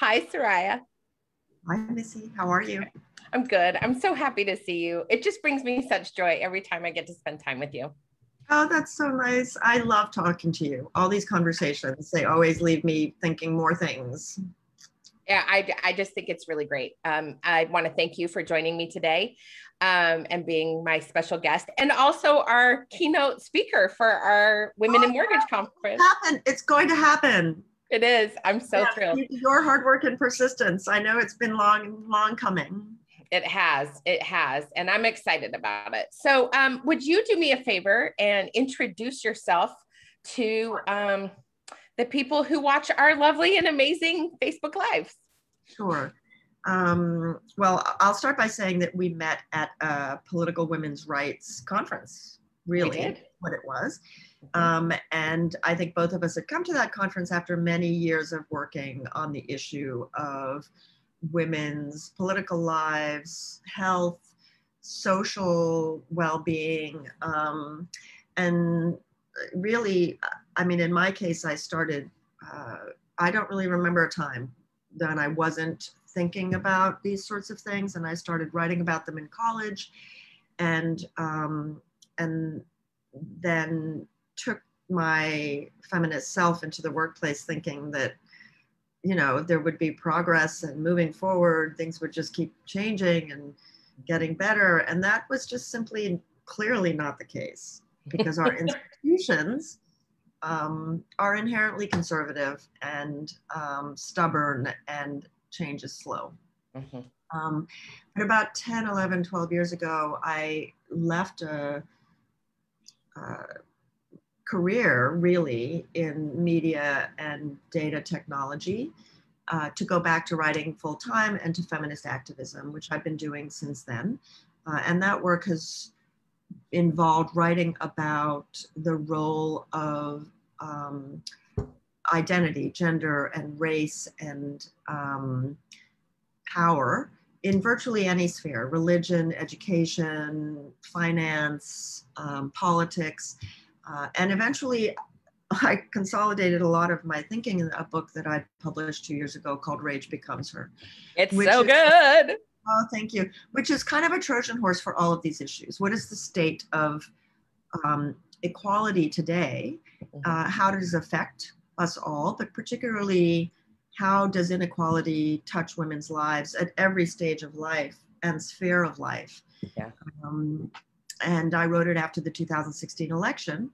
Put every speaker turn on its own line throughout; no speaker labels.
Hi, Soraya.
Hi, Missy. How are you?
I'm good. I'm so happy to see you. It just brings me such joy every time I get to spend time with you.
Oh, that's so nice. I love talking to you. All these conversations, they always leave me thinking more things.
Yeah, I, I just think it's really great. Um, I want to thank you for joining me today um, and being my special guest and also our keynote speaker for our Women oh, in Mortgage Conference.
Happen. It's going to happen.
It is. I'm so yeah, thrilled.
Your hard work and persistence. I know it's been long, long coming.
It has. It has. And I'm excited about it. So, um, would you do me a favor and introduce yourself to um, the people who watch our lovely and amazing Facebook Lives?
Sure. Um, well, I'll start by saying that we met at a political women's rights conference, really, what it was. Mm-hmm. Um, and I think both of us had come to that conference after many years of working on the issue of women's political lives, health, social well being. Um, and really, I mean, in my case, I started, uh, I don't really remember a time that I wasn't thinking about these sorts of things. And I started writing about them in college and, um, and then took my feminist self into the workplace thinking that you know there would be progress and moving forward things would just keep changing and getting better and that was just simply clearly not the case because our institutions um, are inherently conservative and um, stubborn and change is slow mm-hmm. um, but about 10 11 12 years ago i left a, a career really in media and data technology uh, to go back to writing full time and to feminist activism, which I've been doing since then. Uh, and that work has involved writing about the role of um, identity, gender, and race and um, power in virtually any sphere religion, education, finance, um, politics. Uh, and eventually, I consolidated a lot of my thinking in a book that I published two years ago called Rage Becomes Her.
It's so is, good.
Oh, thank you. Which is kind of a Trojan horse for all of these issues. What is the state of um, equality today? Mm-hmm. Uh, how does it affect us all, but particularly how does inequality touch women's lives at every stage of life and sphere of life? Yeah. Um, and I wrote it after the 2016 election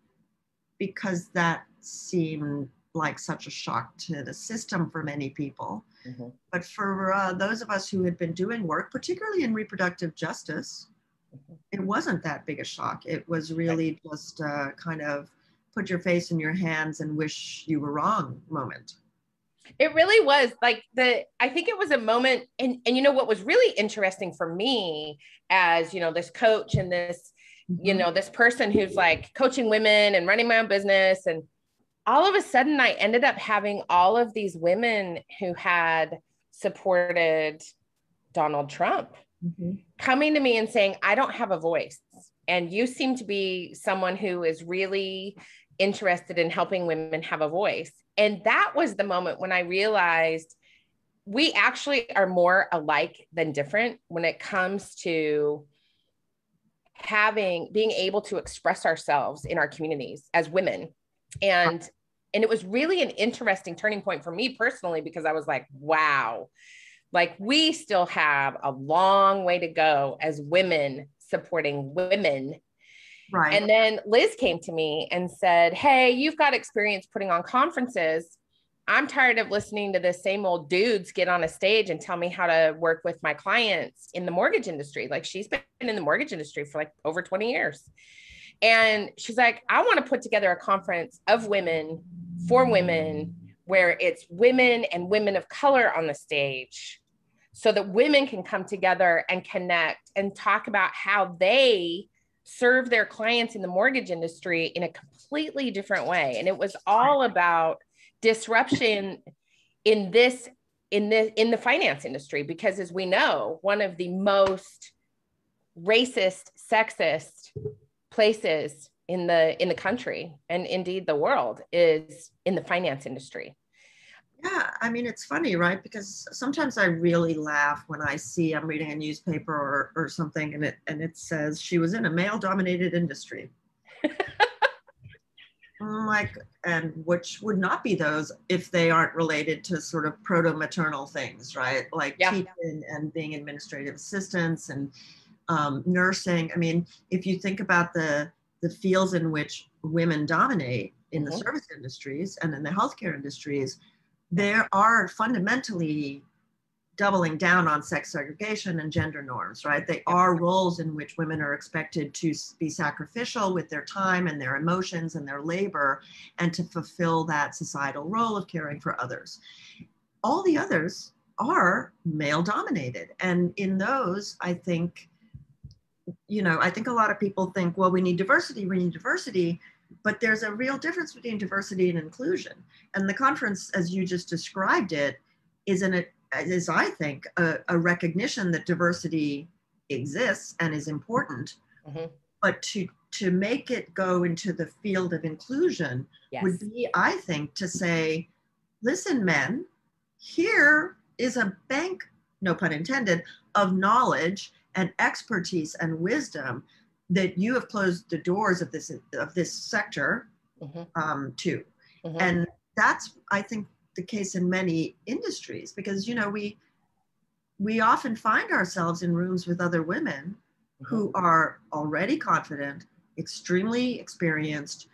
because that seemed like such a shock to the system for many people. Mm-hmm. But for uh, those of us who had been doing work, particularly in reproductive justice, mm-hmm. it wasn't that big a shock. It was really just uh, kind of put your face in your hands and wish you were wrong moment.
It really was like the I think it was a moment and and you know what was really interesting for me as you know this coach and this you mm-hmm. know this person who's like coaching women and running my own business and all of a sudden I ended up having all of these women who had supported Donald Trump mm-hmm. coming to me and saying I don't have a voice and you seem to be someone who is really interested in helping women have a voice and that was the moment when I realized we actually are more alike than different when it comes to having being able to express ourselves in our communities as women. And and it was really an interesting turning point for me personally because i was like wow like we still have a long way to go as women supporting women Right. And then Liz came to me and said, Hey, you've got experience putting on conferences. I'm tired of listening to the same old dudes get on a stage and tell me how to work with my clients in the mortgage industry. Like she's been in the mortgage industry for like over 20 years. And she's like, I want to put together a conference of women for women where it's women and women of color on the stage so that women can come together and connect and talk about how they serve their clients in the mortgage industry in a completely different way. And it was all about disruption in this in the in the finance industry because as we know, one of the most racist, sexist places in the in the country and indeed the world is in the finance industry.
Yeah, I mean, it's funny, right? Because sometimes I really laugh when I see I'm reading a newspaper or, or something and it and it says she was in a male dominated industry. like, and which would not be those if they aren't related to sort of proto maternal things, right? Like yeah. teaching and being administrative assistants and um, nursing. I mean, if you think about the the fields in which women dominate in mm-hmm. the service industries and in the healthcare industries, there are fundamentally doubling down on sex segregation and gender norms, right? They are roles in which women are expected to be sacrificial with their time and their emotions and their labor and to fulfill that societal role of caring for others. All the others are male dominated. And in those, I think, you know, I think a lot of people think, well, we need diversity, we need diversity but there's a real difference between diversity and inclusion. And the conference, as you just described it, is an is I think a, a recognition that diversity exists and is important, mm-hmm. but to to make it go into the field of inclusion yes. would be, I think, to say, listen, men, here is a bank, no pun intended, of knowledge and expertise and wisdom that you have closed the doors of this of this sector mm-hmm. um, to, mm-hmm. and that's I think the case in many industries because you know we we often find ourselves in rooms with other women mm-hmm. who are already confident, extremely experienced,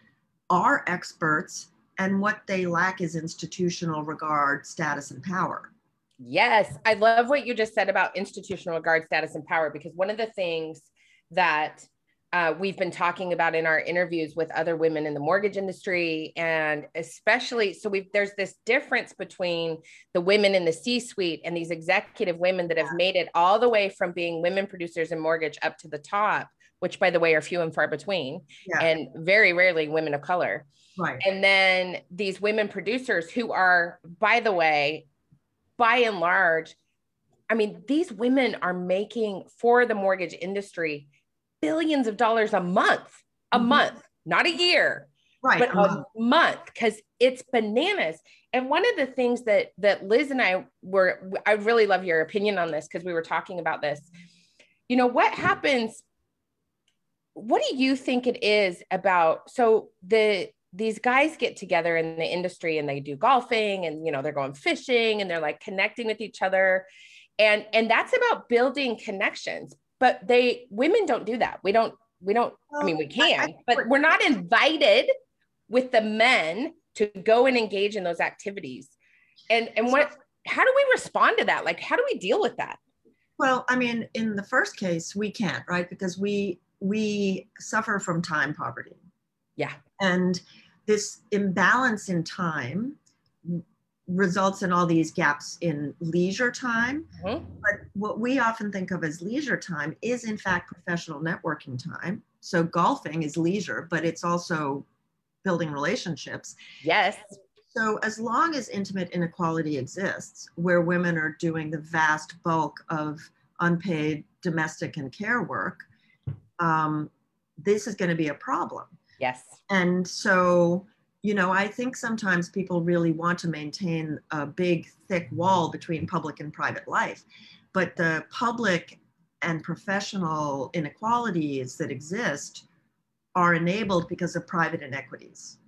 are experts, and what they lack is institutional regard, status, and power.
Yes, I love what you just said about institutional regard, status, and power because one of the things that uh, we've been talking about in our interviews with other women in the mortgage industry and especially so we've there's this difference between the women in the c suite and these executive women that have made it all the way from being women producers in mortgage up to the top which by the way are few and far between yeah. and very rarely women of color.
Right.
And then these women producers who are by the way by and large i mean these women are making for the mortgage industry billions of dollars a month, a mm-hmm. month, not a year,
right?
But a month because it's bananas. And one of the things that that Liz and I were, I really love your opinion on this because we were talking about this. You know what happens? What do you think it is about? So the these guys get together in the industry and they do golfing and you know they're going fishing and they're like connecting with each other and and that's about building connections but they women don't do that. We don't we don't i mean we can but we're not invited with the men to go and engage in those activities. And and what how do we respond to that? Like how do we deal with that?
Well i mean in the first case we can't right? Because we we suffer from time poverty.
Yeah.
And this imbalance in time results in all these gaps in leisure time. Mm-hmm. But what we often think of as leisure time is, in fact, professional networking time. So golfing is leisure, but it's also building relationships.
Yes.
So, as long as intimate inequality exists, where women are doing the vast bulk of unpaid domestic and care work, um, this is going to be a problem.
Yes.
And so, you know, I think sometimes people really want to maintain a big, thick wall between public and private life. But the public and professional inequalities that exist are enabled because of private inequities,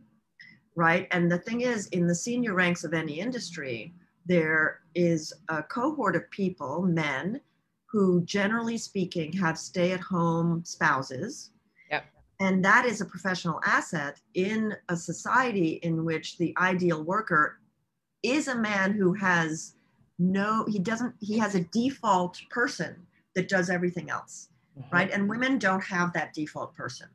right? And the thing is, in the senior ranks of any industry, there is a cohort of people, men, who generally speaking have stay at home spouses and that is a professional asset in a society in which the ideal worker is a man who has no, he doesn't, he has a default person that does everything else, mm-hmm. right? And women don't have that default person.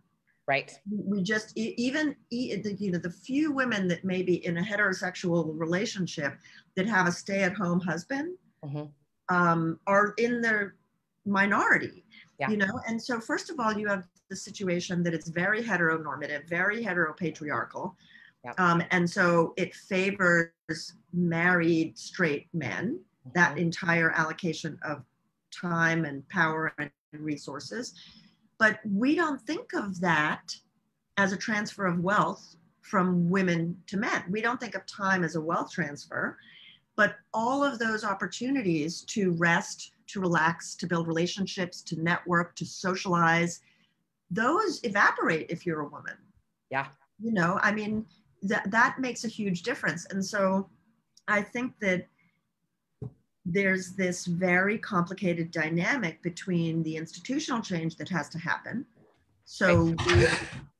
Right.
We just even you know the few women that may be in a heterosexual relationship that have a stay-at-home husband mm-hmm. um, are in their minority. Yeah. You know, and so first of all, you have the situation that it's very heteronormative, very heteropatriarchal. Yep. Um, and so it favors married straight men, mm-hmm. that entire allocation of time and power and resources. But we don't think of that as a transfer of wealth from women to men. We don't think of time as a wealth transfer. But all of those opportunities to rest, to relax, to build relationships, to network, to socialize, those evaporate if you're a woman.
Yeah.
You know, I mean, that that makes a huge difference. And so I think that there's this very complicated dynamic between the institutional change that has to happen. So we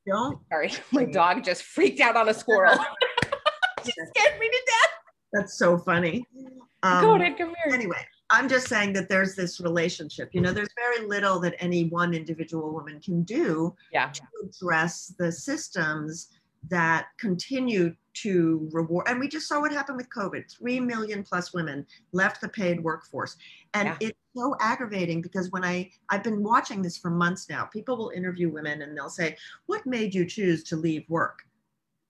don't.
Sorry, my dog just freaked out on a squirrel. she scared me to death.
That's so funny.
Um, Go ahead, come here.
Anyway, I'm just saying that there's this relationship. You know, there's very little that any one individual woman can do
yeah.
to address the systems that continue to reward. And we just saw what happened with COVID. Three million plus women left the paid workforce. And yeah. it's so aggravating because when I, I've been watching this for months now, people will interview women and they'll say, What made you choose to leave work?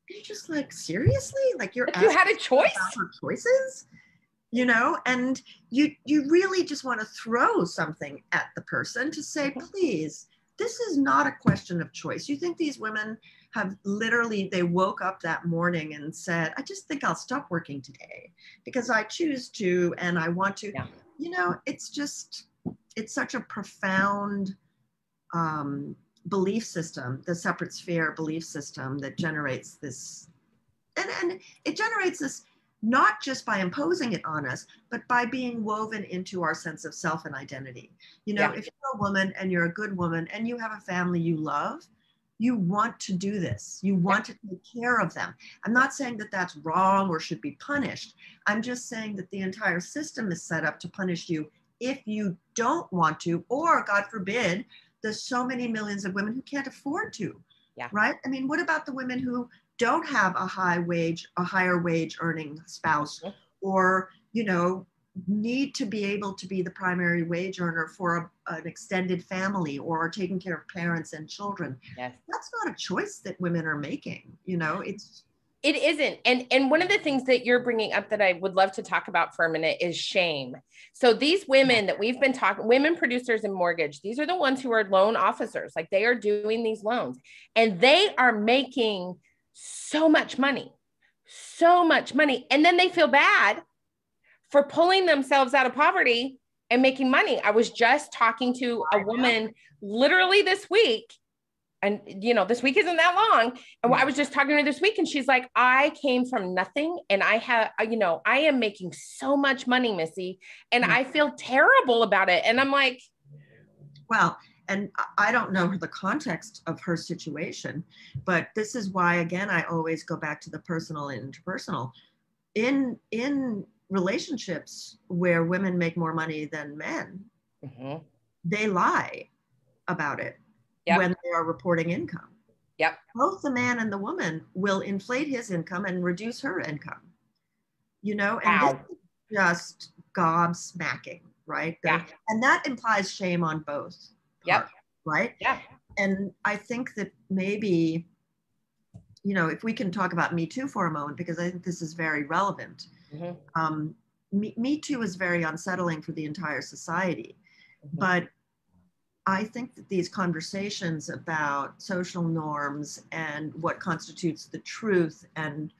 You're just like, seriously? Like you're
you had a choice?
choices? You know and you you really just want to throw something at the person to say mm-hmm. please this is not a question of choice you think these women have literally they woke up that morning and said i just think i'll stop working today because i choose to and i want to yeah. you know it's just it's such a profound um, belief system the separate sphere belief system that generates this and, and it generates this not just by imposing it on us, but by being woven into our sense of self and identity. You know, yeah. if you're a woman and you're a good woman and you have a family you love, you want to do this. You want to take care of them. I'm not saying that that's wrong or should be punished. I'm just saying that the entire system is set up to punish you if you don't want to, or God forbid, there's so many millions of women who can't afford to.
Yeah.
Right? I mean, what about the women who don't have a high wage, a higher wage earning spouse, or, you know, need to be able to be the primary wage earner for a, an extended family or taking care of parents and children.
Yes.
That's not a choice that women are making. You know, it's
it isn't. And and one of the things that you're bringing up that I would love to talk about for a minute is shame. So these women that we've been talking, women producers in mortgage, these are the ones who are loan officers. Like they are doing these loans and they are making so much money, so much money. And then they feel bad for pulling themselves out of poverty and making money. I was just talking to a woman literally this week. And you know, this week isn't that long. And I was just talking to her this week, and she's like, I came from nothing and I have, uh, you know, I am making so much money, Missy, and hmm. I feel terrible about it. And I'm like,
well, and I don't know the context of her situation, but this is why, again, I always go back to the personal and interpersonal. In in relationships where women make more money than men, mm-hmm. they lie about it yep. when they are reporting income.
Yep.
Both the man and the woman will inflate his income and reduce her income. You know, and wow. this is just gobsmacking, right?
Yeah.
And that implies shame on both.
Yep.
Right?
Yeah.
And I think that maybe, you know, if we can talk about Me Too for a moment, because I think this is very relevant. Mm-hmm. Um, Me, Me Too is very unsettling for the entire society. Mm-hmm. But I think that these conversations about social norms and what constitutes the truth and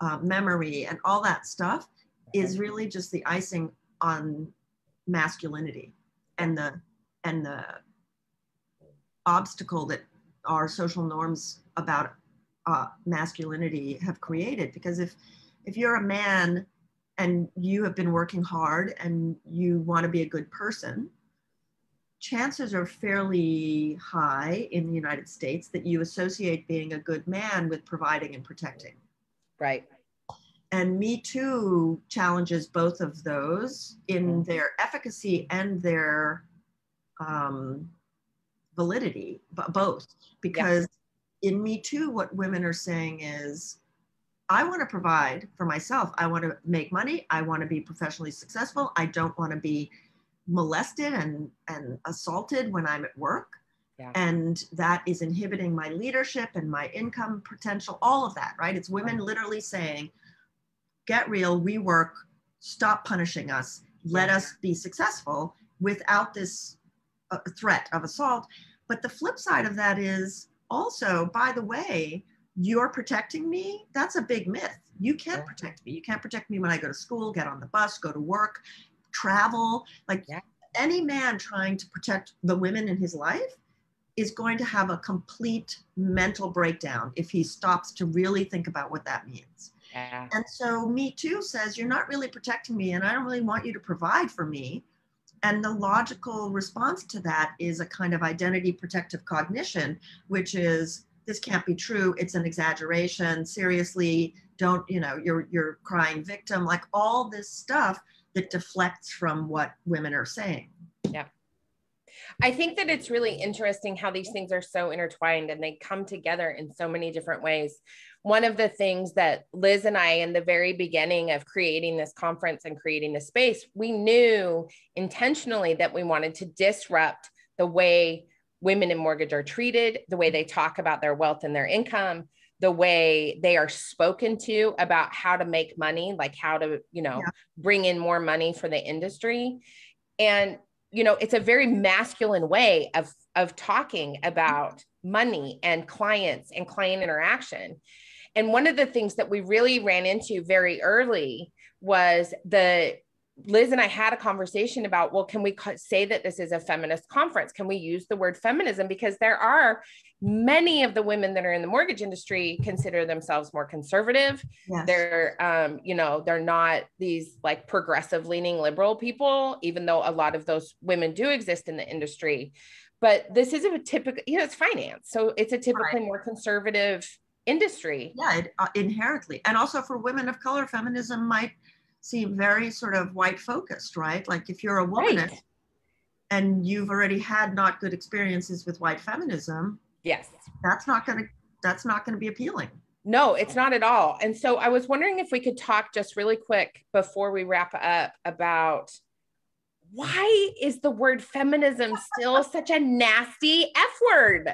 uh, memory and all that stuff is really just the icing on masculinity and the and the obstacle that our social norms about uh, masculinity have created. Because if if you're a man and you have been working hard and you want to be a good person, chances are fairly high in the United States that you associate being a good man with providing and protecting.
Right.
And Me Too challenges both of those in mm-hmm. their efficacy and their um, validity, but both, because yeah. in Me Too, what women are saying is, I want to provide for myself. I want to make money. I want to be professionally successful. I don't want to be molested and, and assaulted when I'm at work.
Yeah.
And that is inhibiting my leadership and my income potential, all of that, right? It's women literally saying, get real, we work, stop punishing us, let yeah. us be successful without this threat of assault. But the flip side of that is also, by the way, you're protecting me, that's a big myth. You can't protect me. You can't protect me when I go to school, get on the bus, go to work, travel. Like yeah. any man trying to protect the women in his life is going to have a complete mental breakdown if he stops to really think about what that means. Yeah. And so Me Too says, You're not really protecting me, and I don't really want you to provide for me. And the logical response to that is a kind of identity protective cognition, which is this can't be true. It's an exaggeration. Seriously, don't, you know, you're you're crying victim, like all this stuff that deflects from what women are saying.
I think that it's really interesting how these things are so intertwined and they come together in so many different ways. One of the things that Liz and I, in the very beginning of creating this conference and creating the space, we knew intentionally that we wanted to disrupt the way women in mortgage are treated, the way they talk about their wealth and their income, the way they are spoken to about how to make money, like how to, you know, yeah. bring in more money for the industry. And, you know, it's a very masculine way of, of talking about money and clients and client interaction. And one of the things that we really ran into very early was the Liz and I had a conversation about, well, can we say that this is a feminist conference? Can we use the word feminism? Because there are many of the women that are in the mortgage industry consider themselves more conservative. Yes. They're, um, you know, they're not these like progressive leaning liberal people, even though a lot of those women do exist in the industry. But this is a typical, you know, it's finance. So it's a typically right. more conservative industry.
Yeah, it, uh, inherently. And also for women of color, feminism might seem very sort of white focused, right? Like if you're a woman right. and you've already had not good experiences with white feminism,
yes,
that's not going to that's not going to be appealing.
No, it's not at all. And so I was wondering if we could talk just really quick before we wrap up about why is the word feminism still such a nasty F word?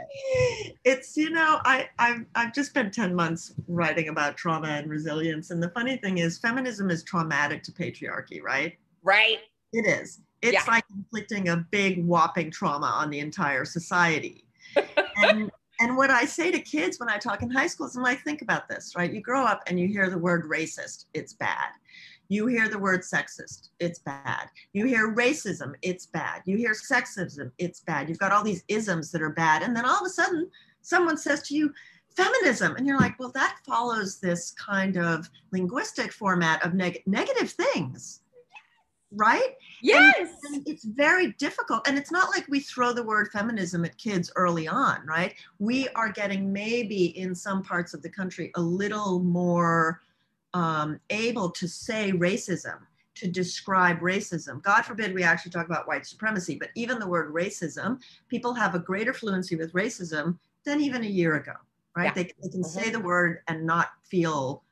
It's, you know, I, I've, I've just spent 10 months writing about trauma and resilience. And the funny thing is, feminism is traumatic to patriarchy, right?
Right.
It is. It's yeah. like inflicting a big whopping trauma on the entire society. and, and what I say to kids when I talk in high schools, I'm like, think about this, right? You grow up and you hear the word racist, it's bad. You hear the word sexist, it's bad. You hear racism, it's bad. You hear sexism, it's bad. You've got all these isms that are bad. And then all of a sudden, someone says to you, feminism. And you're like, well, that follows this kind of linguistic format of neg- negative things, right?
Yes.
And, and it's very difficult. And it's not like we throw the word feminism at kids early on, right? We are getting maybe in some parts of the country a little more um, able to say racism, to describe racism. God forbid we actually talk about white supremacy, but even the word racism, people have a greater fluency with racism than even a year ago, right? Yeah. They, they, can mm-hmm. say the word and not feel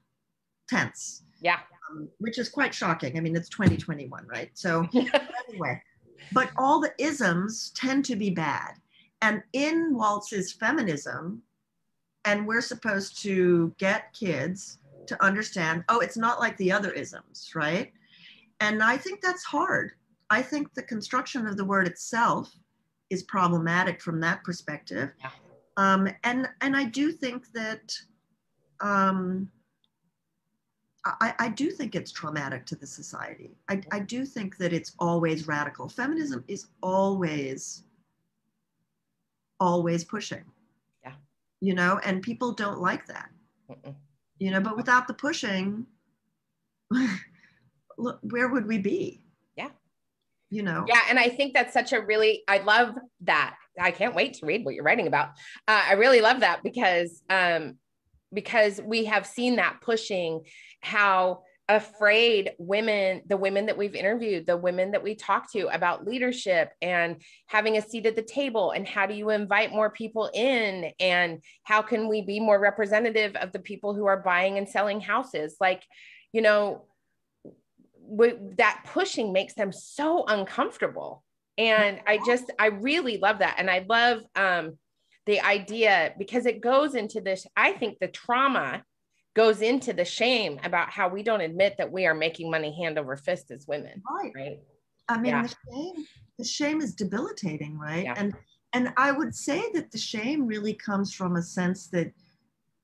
tense.
Yeah.
Um, which is quite shocking. I mean, it's 2021, right? So, anyway, but all the isms tend to be bad. And in Waltz's feminism, and we're supposed to get kids to understand, oh, it's not like the other isms, right? And I think that's hard. I think the construction of the word itself is problematic from that perspective. Yeah. Um, and, and I do think that um, I, I, do think it's traumatic to the society. I, I do think that it's always radical. Feminism is always, always pushing.
Yeah.
You know, and people don't like that. Mm-mm you know, but without the pushing, look, where would we be?
Yeah.
You know?
Yeah. And I think that's such a really, I love that. I can't wait to read what you're writing about. Uh, I really love that because, um, because we have seen that pushing how afraid women the women that we've interviewed the women that we talk to about leadership and having a seat at the table and how do you invite more people in and how can we be more representative of the people who are buying and selling houses? Like you know that pushing makes them so uncomfortable. And i just i really love that. And i love um the idea because it goes into this i think the trauma goes into the shame about how we don't admit that we are making money hand over fist as women.
Right. Right. I mean, yeah. the shame, the shame is debilitating, right? Yeah. And and I would say that the shame really comes from a sense that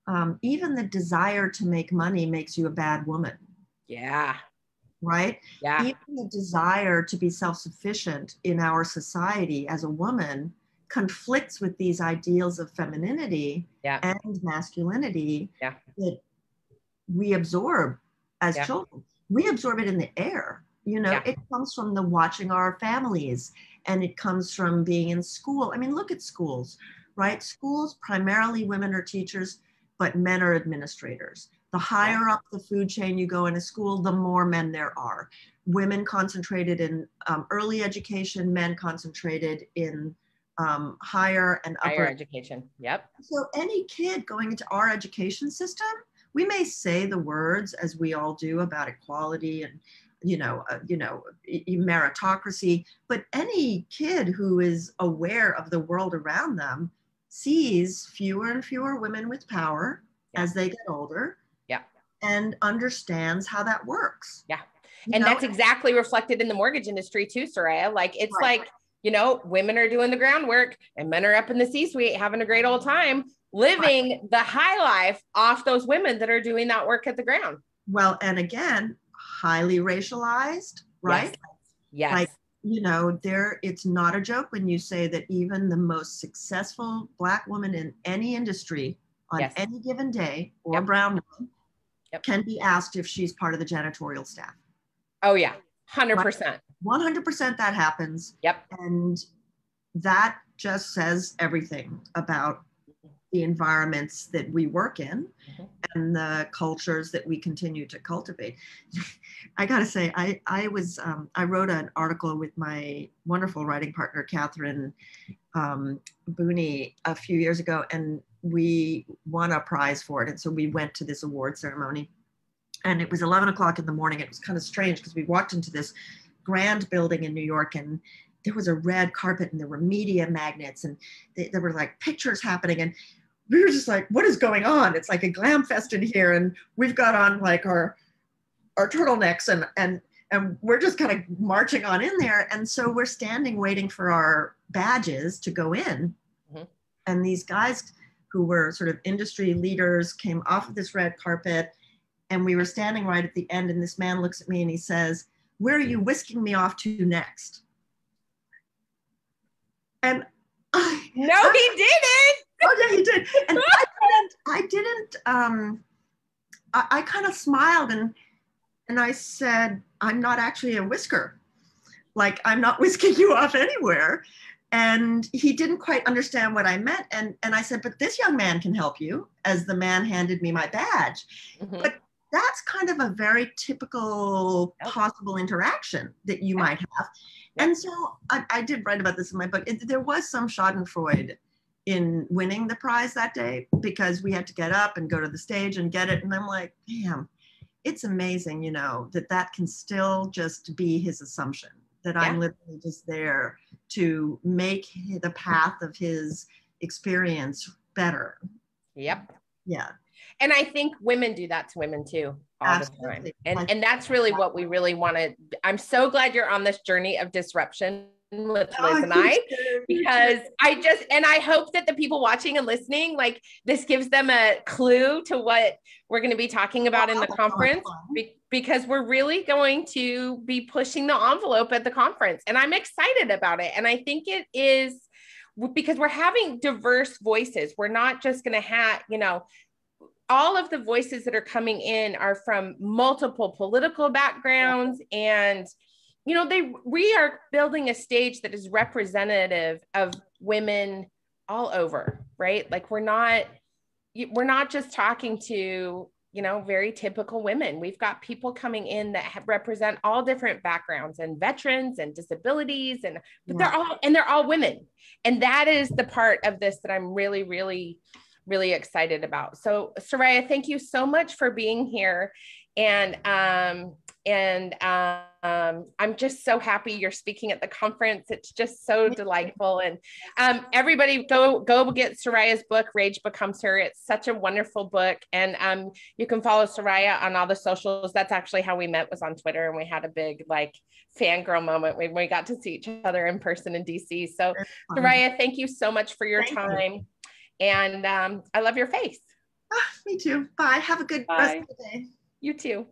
um, even the desire to make money makes you a bad woman.
Yeah.
Right?
Yeah.
Even the desire to be self sufficient in our society as a woman conflicts with these ideals of femininity
yeah.
and masculinity
yeah.
that we absorb as
yeah.
children. We absorb it in the air. You know,
Yeah.
it comes from the watching our families and it comes from being in school. I mean, look at schools, right? Schools, primarily women are teachers, but men are administrators. The higher up the food chain you go in a school, the more men there are. Women concentrated in um, early education, men concentrated in um, higher and upper
Higher education. Yep.
so any kid going into our education system, we may say the words as we all do about equality and you know, uh, you know, meritocracy, but any kid who is aware of the world around them sees fewer and fewer women with power
Yeah.
as they get older.
Yeah.
And understands how that works.
Yeah.
You
and
know?
that's exactly reflected in the mortgage industry too, Soraya. Like it's
Right.
like, you know, women are doing the groundwork and men are up in the C-suite having a great old time living the high life off those women that are doing that work at the ground.
well, and again, highly racialized, right?
Yes.
Like, you know there it's not a joke when you say that even the most successful black woman in any industry on
Yes.
any given day or
Yep.
brown woman
Yep.
can be asked if she's part of the janitorial staff
oh yeah. 100%.
100% that happens
Yep.
and that just says everything about the environments that we work in
Mhm.
and the cultures that we continue to cultivate. I gotta say, I I was um, I wrote an article with my wonderful writing partner Catherine um, Buni a few years ago, and we won a prize for it. And so we went to this award ceremony, and it was 11 o'clock in the morning. It was kind of strange because we walked into this grand building in New York, and there was a red carpet, and there were media magnets, and they, there were like pictures happening, and we were just like, what is going on? It's like a glam fest in here, and we've got on like our our turtlenecks, and and and we're just kind of marching on in there. And so we're standing waiting for our badges to go in,
Mhm.
and these guys who were sort of industry leaders came off of this red carpet, and we were standing right at the end. And this man looks at me and he says, "Where are you whisking me off to next?" And I,
No, he didn't.
oh yeah, he did. And I didn't. I didn't. Um, I, I kind of smiled and and I said, "I'm not actually a whisker. Like I'm not whisking you off anywhere." And he didn't quite understand what I meant. And and I said, "But this young man can help you." As the man handed me my badge,
Mhm.
But- that's kind of a very typical
Yep.
possible interaction that you
Yep.
might have. And so I, I did write about this in my book. It, there was some Schadenfreude in winning the prize that day because we had to get up and go to the stage and get it. And I'm like, damn, it's amazing, you know, that that can still just be his assumption that I'm literally just there to make the path of his experience better.
Yep.
Yeah.
And I think women do that to women too all the time.
Absolutely.
And and that's really what we really want to I'm so glad you're on this journey of disruption with
Oh,
Liz and I because. I just and I hope that the people watching and listening like this gives them a clue to what we're going to be talking about in the conference be- because we're really going to be pushing the envelope at the conference and I'm excited about it and I think it is because we're having diverse voices we're not just going to have you know all of the voices that are coming in are from multiple political backgrounds and you know they we are building a stage that is representative of women all over right? Like we're not we're not just talking to you know very typical women. We've got people coming in that have, represent all different backgrounds and veterans and disabilities and but they're all and they're all women. And that is the part of this that i'm really really really excited about. So soraya thank you so much for being here. And um and um i'm just so happy you're speaking at the conference. It's just so delightful. And um everybody go go get soraya's book rage becomes her. It's such a wonderful book. And um you can follow soraya on all the socials. That's actually how we met was on twitter. And we had a big like fangirl moment when we got to see each other in person in dc so soraya thank you so much for your
Thank you.
And um, i love your face
Oh, me too. Bye. Have a good
Bye.
rest of the day.
You too.